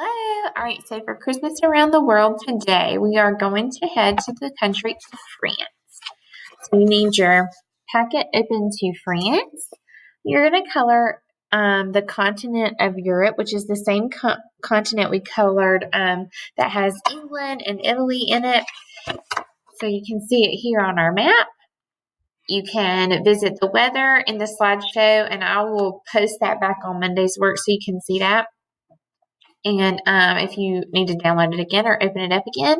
Hello. All right, so for Christmas around the world today, we are going to head to the country of France. So you need your packet open to France. You're going to color um, the continent of Europe, which is the same co continent we colored um, that has England and Italy in it. So you can see it here on our map. You can visit the weather in the slideshow, and I will post that back on Monday's work so you can see that. And um, if you need to download it again or open it up again,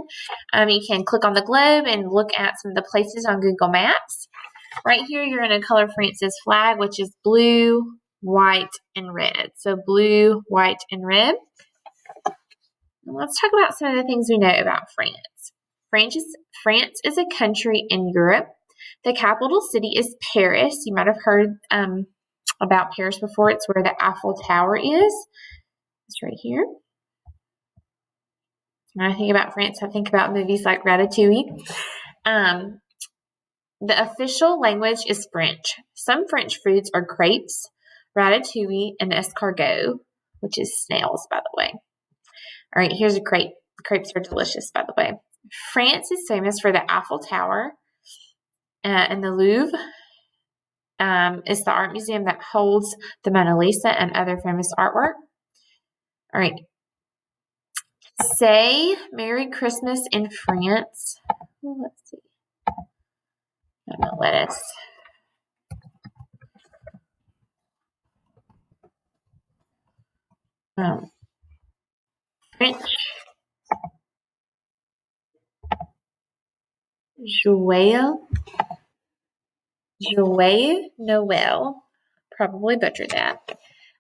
um, you can click on the globe and look at some of the places on Google Maps. Right here, you're going to color France's flag, which is blue, white, and red. So blue, white, and red. And let's talk about some of the things we know about France. France is, France is a country in Europe. The capital city is Paris. You might have heard um, about Paris before. It's where the Eiffel Tower is. It's right here. When I think about France, I think about movies like Ratatouille. Um, the official language is French. Some French foods are crepes, ratatouille, and escargot, which is snails, by the way. All right, here's a crepe. Crepes are delicious, by the way. France is famous for the Eiffel Tower uh, and the Louvre. Um, is the art museum that holds the Mona Lisa and other famous artwork. All right. Say Merry Christmas in France. let's see. I'm to let us. Um, French. Joël. Joël Noel. Probably butchered that.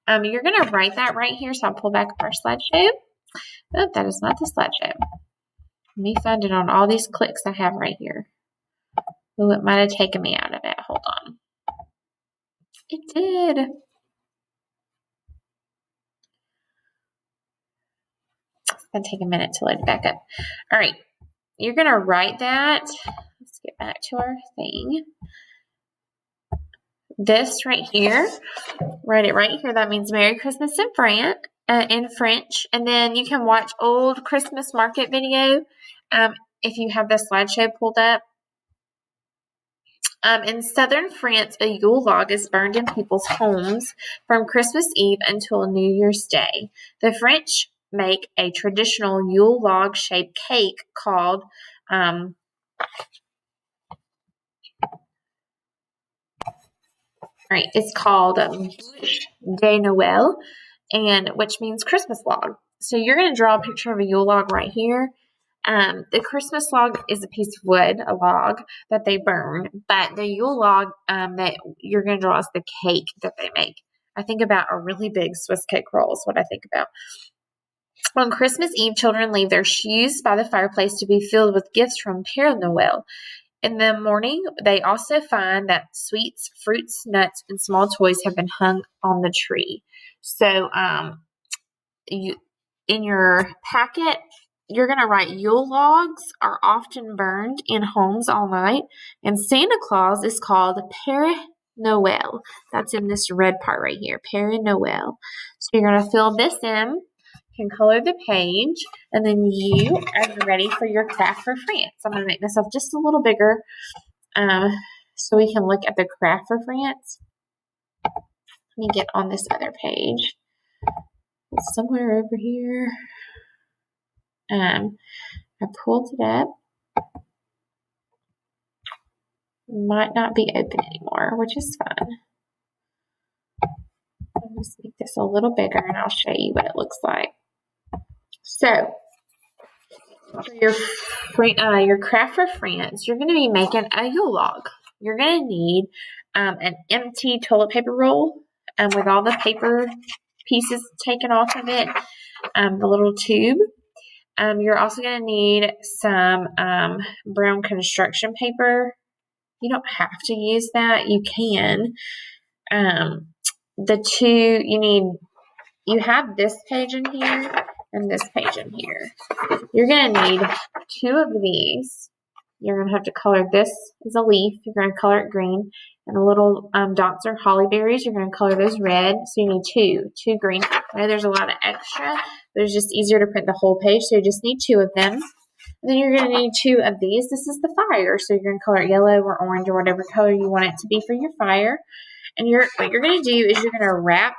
Um, you're going to write that right here. So I'll pull back our slideshow. Oh, that is not the slideshow. Let me find it on all these clicks I have right here. Oh, it might have taken me out of it. Hold on. It did. It's going to take a minute to load it back up. All right. You're going to write that. Let's get back to our thing this right here, write it right here. That means Merry Christmas in France, uh, in French. And then you can watch old Christmas market video um, if you have the slideshow pulled up. Um, in southern France, a Yule log is burned in people's homes from Christmas Eve until New Year's Day. The French make a traditional Yule log shaped cake called um, Right, it's called um, de Noël, and which means Christmas log. So you're going to draw a picture of a Yule log right here. Um, the Christmas log is a piece of wood, a log that they burn, but the Yule log um, that you're going to draw is the cake that they make. I think about a really big Swiss cake roll is what I think about. On Christmas Eve, children leave their shoes by the fireplace to be filled with gifts from Père Noël. In the morning, they also find that sweets, fruits, nuts, and small toys have been hung on the tree. So, um, you in your packet, you're going to write Yule logs are often burned in homes all night, and Santa Claus is called Père Noël. That's in this red part right here, Père Noël. So you're going to fill this in can color the page, and then you are ready for your craft for France. I'm going to make myself just a little bigger um, so we can look at the craft for France. Let me get on this other page. It's somewhere over here. Um, I pulled it up. Might not be open anymore, which is fine. Let's make this a little bigger and I'll show you what it looks like. So, for your uh, your craft for France, you're going to be making a Yule log. You're going to need um, an empty toilet paper roll um, with all the paper pieces taken off of it, um, the little tube. Um, you're also going to need some um, brown construction paper. You don't have to use that. You can. Um, the two, you need, you have this page in here and this page in here. You're going to need two of these. You're going to have to color this as a leaf. You're going to color it green. And the little um, dots are holly berries. You're going to color those red. So you need two, two green. I know there's a lot of extra, but it's just easier to print the whole page. So you just need two of them. And then you're going to need two of these. This is the fire. So you're going to color it yellow or orange or whatever color you want it to be for your fire. And you're, what you're going to do is you're going to wrap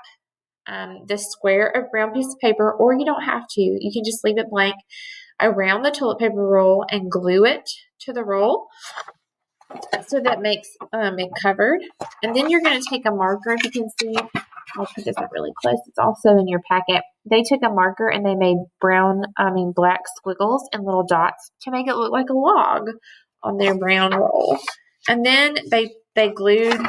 um, this square of brown piece of paper, or you don't have to. You can just leave it blank around the toilet paper roll and glue it to the roll. So that makes um, it covered. And then you're going to take a marker, if you can see. I'll put this up really close. It's also in your packet. They took a marker and they made brown, I mean, black squiggles and little dots to make it look like a log on their brown roll. And then they they glued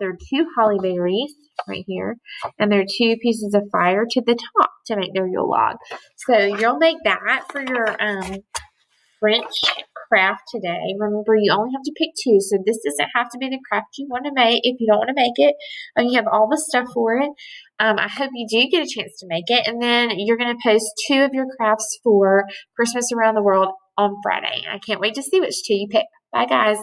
their two holly berries right here and there are two pieces of fire to the top to make their Yule log. So you'll make that for your um, French craft today. Remember, you only have to pick two, so this doesn't have to be the craft you want to make if you don't want to make it. And you have all the stuff for it. Um, I hope you do get a chance to make it. And then you're going to post two of your crafts for Christmas around the world on Friday. I can't wait to see which two you pick. Bye, guys.